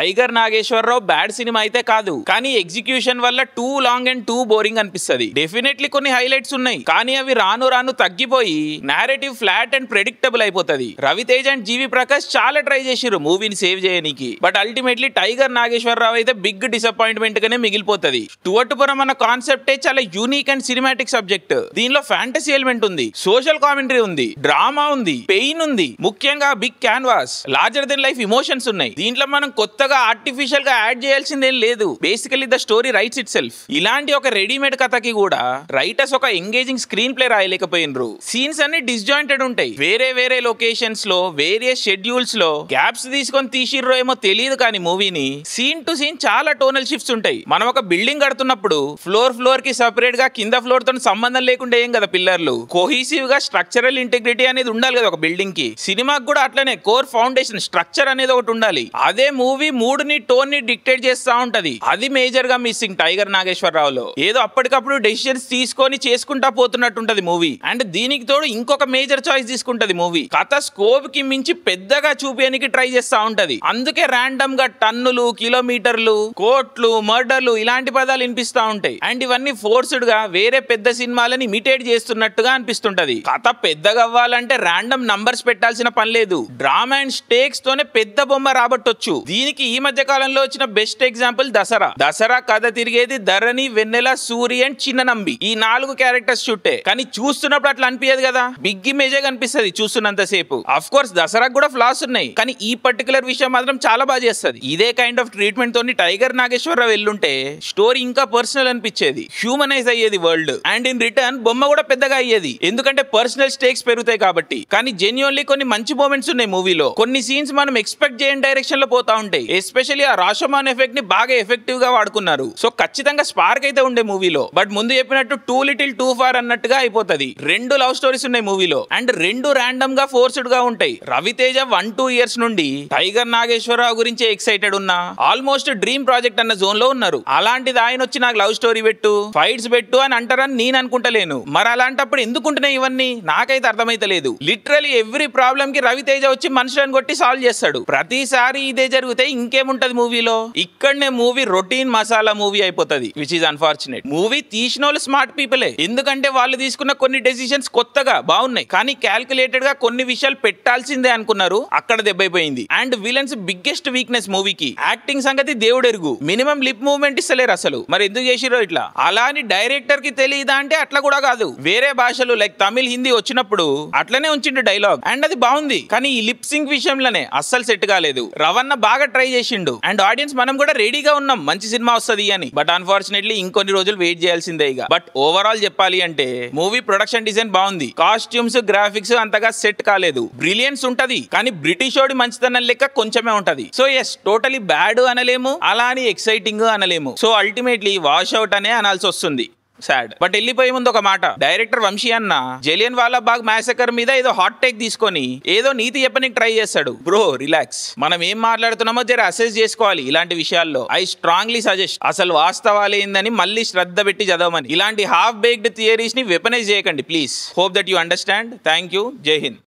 Tiger Nageswararao bad cinema అయితే కాదు. కానీ ఎగ్జిక్యూషన్ వల్ల too long and too boring అనిపిస్తది. డెఫినెట్లీ కొన్ని హైలైట్స్ ఉన్నాయి. కానీ అవి రాను రాను తగ్గిపోయి నేరేటివ్ ఫ్లాట్ అండ్ ప్రెడిక్టబుల్ అయిపోతది. రవితేజ్ అండ్ జీవి ప్రకాష్ చాలా ట్రై చేసిర్రు మూవీని సేవ్ చేయడానికి బట్ అల్టిమేట్లీ టైగర్ నాగేశ్వరరావు అయితే బిగ్ డిసప్పాయింట్మెంట్ గానే మిగిలిపోతది. టువట్టుపురం అన్న కాన్సెప్టే చాలా యూనిక్ అండ్ సినిమాటిక్ సబ్జెక్ట్ దీనిలో ఫ్యాంటసీ ఎలిమెంట్ ఉంది. సోషల్ కామెంటరీ ఉంది. డ్రామా ఉంది. పెయిన్ ఉంది. ముఖ్యంగా big canvas larger than life emotions ఉన్నాయి. దీంట్లో మనం కొత్తగా ఆర్టిఫిషియల్గా యాడ్ చేయాల్సిందేం లేదు. Basically the story writes itself ఇలాంటి ఒక రెడీమేడ్ కథకి కూడా రైటర్స్ ఒక ఎంగేజింగ్ స్క్రీన్ ప్లే రాయలేకపోయినరు. సీన్స్ అన్ని డిస్జాయింటెడ్ ఉంటాయి. వేరే వేరే లొకేషన్స్లో వేరే షెడ్యూల్స్లో గ్యాప్స్ తీసుకొని తీసిర్రో ఏమో తెలియదు కానీ మూవీని సీన్ టు సీన్ చాలా టోనల్ షిఫ్ట్స్ ఉంటాయి. మనం ఒక బిల్డింగ్ కడుతున్నప్పుడు ఫ్లోర్ ఫ్లోర్కి సపరేట్గా కింద ఫ్లోర్తో సంబంధం లేకుండా ఏం కదా పిల్లర్లు? కోహీసివ్గా స్ట్రక్చరల్ ఇంటిగ్రిటీ అనేది ఉండాలి కదా ఒక బిల్డింగ్కి. సినిమాకి కూడా అట్లనే. కోర్ ఫౌండేషన్ స్ట్రక్చర్ అనేది ఒకటి ఉండాలి. అదే మూవీ మూడుని టోన్ని డిక్టేట్ చేస్తా ఉంటది. అది మేజర్గా మిస్సింగ్ టైగర్ నాగేశ్వరరావులో. ఏదో అప్పటికప్పుడు డెసిషన్స్ తీసుకొని చేసుకుంటా పోతున్నట్టుంటది మూవీ అండ్ దీనికి తోడు ఇంకొక మేజర్ చాయిస్ తీసుకుంటది మూవీ కథ స్కోప్కి మించి పెద్దగా చూపించడానికి ట్రై చేస్తా ఉంటది. అందుకే ర్యాండమ్గా టన్నులు కిలోమీటర్లు కోట్లు మర్డర్లు ఇలాంటి పదాలు వినిపిస్తా ఉంటాయి. అండ్ ఇవన్నీ ఫోర్స్డ్గా వేరే పెద్ద సినిమాలని ఇమిటేట్ చేస్తున్నట్టుగా అనిపిస్తుంటది. కథ పెద్దగా అవ్వాలంటే ర్యాండమ్ నంబర్స్ పెట్టాల్సిన పని లేదు. డ్రామా అండ్ స్టేక్స్ తోనే పెద్ద బొమ్మ రాబట్టొచ్చు. దీనికి ఈ మధ్య కాలంలో వచ్చిన బెస్ట్ ఎగ్జాంపుల్ దసరా. దసరా కథ తిరిగేది ధరణి వెన్నెల సూరి అండ్ చిన్న నంబి ఈ నాలుగు క్యారెక్టర్స్ చుట్టే కానీ చూస్తున్నప్పుడు అట్లా అనిపించదు కదా? బిగ్ ఇమేజే కనిపిస్తుంది చూస్తున్నంత సేపు అఫ్ కోర్స్ దసరా కూడా ఫ్లాస్ ఉన్నాయి. కానీ ఈ పర్టికులర్ విషయం మాత్రం చాలా బాగా చేస్తుంది. ఇదే కైండ్ ఆఫ్ ట్రీట్మెంట్ తోని టైగర్ నాగేశ్వరరావు వెళ్ళుంటే స్టోరీ ఇంకా పర్సనల్ అనిపించేది. హ్యూమనైజ్ అయ్యేది వరల్డ్ అండ్ ఇన్ రిటర్న్ బొమ్మ కూడా పెద్దగా అయ్యేది. ఎందుకంటే పర్సనల్ స్టేక్స్ పెరుగుతాయి కాబట్టి. కానీ జెన్యున్లీ కొన్ని మంచి మూమెంట్స్ ఉన్నాయి మూవీలో కొన్ని సీన్స్ మనం ఎక్స్పెక్ట్ చేయని డైరెక్షన్లో పోతా ఉంటాయి. ఎస్పెషల్లీ ఆ రాషమాన్ ఎఫెక్ట్ని బాగా ఎఫెక్టివ్గా వాడుకున్నారు. సో ఖచ్చితంగా స్పార్క్ అయితే ఉండే మూవీలో. బట్ ముందు చెప్పినట్టు టూ లిటిల్ టూ ఫార్ అన్నట్టుగా అయిపోతది. రెండు లవ్ స్టోరీస్ ఉన్నాయి మూవీలో. అండ్ రెండు ర్యాండమ్గా ఫోర్స్డ్గా ఉంటాయి. రవితేజ వన్ టూ ఇయర్స్ నుండి టైగర్ నాగేశ్వరరావు గురించి ఎక్సైటెడ్ ఉన్నా ఆల్మోస్ట్ డ్రీమ్ ప్రాజెక్ట్ అన్న జోన్లో ఉన్నారు. అలాంటిది ఆయన వచ్చి నాకు లవ్ స్టోరీ పెట్టు ఫైట్స్ పెట్టు అని అంటారని నేను అనుకుంటలేను. మరి అలాంటప్పుడు ఎందుకుంటున్నాయి ఇవన్నీ? నాకైతే అర్థమైతలేదు లిటరలీ ఎవ్రీ ప్రాబ్లం కి రవితేజ వచ్చి మనుషులను కొట్టి సాల్వ్ చేస్తాడు. ప్రతిసారి ఇదే జరిగితే ఇంకేముంటది మూవీలో? ఇక్కడనే మూవీ రొటీన్ మసాలా మూవీ అయిపోతుంది విచ్ ఈజ్ అన్ఫార్చునేట్ మూవీ తీసిన వాళ్ళు స్మార్ట్ పీపులే ఎందుకంటే వాళ్ళు తీసుకున్న కొన్ని డెసిషన్స్ కొత్తగా బాగున్నాయి. కానీ క్యాల్కులేటెడ్గా కొన్ని విషయాలు పెట్టాల్సిందే అనుకున్నారు అక్కడ దెబ్బైపోయింది. అండ్ విలన్స్ బిగ్గెస్ట్ వీక్నెస్ మూవీకి. యాక్టింగ్ సంగతి దేవుడెరుగు. మినిమం లిప్ మూవ్మెంట్ ఇస్తలేరు అసలు. మరి ఎందుకు చేసిరో ఇట్లా? అలా అని డైరెక్టర్కి తెలియదా అంటే అట్లా కూడా కాదు. వేరే భాషలు లైక్ తమిళ్ హిందీ వచ్చినప్పుడు అట్లనే ఉంచిండు డైలాగ్ అండ్ అది బాగుంది. కానీ ఈ లిప్ సింగ్ విషయంలోనే అస్సలు సెట్ కాలేదు. రవణ బాగా ట్రై చేసిండు. అండ్ ఆడియన్స్ మనం కూడా రెడీగా ఉన్నాం. మంచి సినిమా వస్తది అని. బట్ అన్ఫార్చునేట్లీ ఇంకొన్ని రోజులు వెయిట్ చేయాల్సిందే ఇక. బట్ ఓవరాల్ చెప్పాలి అంటే మూవీ ప్రొడక్షన్ డిజైన్ బాగుంది. కాస్ట్యూమ్స్ గ్రాఫిక్స్ అంతగా సెట్ కాలేదు. బ్రిలియన్స్ ఉంటది. కానీ బ్రిటిష్ ఓడి మంచితనం లెక్క కొంచెమే ఉంటది. సో ఎస్ టోటలీ బ్యాడ్ అనలేము. అలా అని ఎక్సైటింగ్ అనలేము. సో అల్టిమేట్లీ వాష్ అవుట్ అనే అనాల్సి వస్తుంది. సాడ్ బట్ వెళ్ళిపోయే ముందు ఒక మాట. డైరెక్టర్ వంశీ అన్న జలియన్ వాలా బాగ్ మ్యాసకర్ మీద ఏదో హాట్ టేక్ తీసుకొని ఏదో నీతి చెప్పనికి ట్రై చేస్తాడు. బ్రో రిలాక్స్ మనం ఏం మాట్లాడుతున్నామో జర అసెస్ చేసుకోవాలి ఇలాంటి విషయాల్లో. ఐ స్ట్రాంగ్లీ సజెస్ట్ అసలు వాస్తవాలు ఏందని మళ్ళీ శ్రద్ధ పెట్టి చదవమని. ఇలాంటి హాఫ్ బేక్డ్ థియరీస్ని వెపనైజ్ చేయకండి please hope that you understand thank you Jai Hind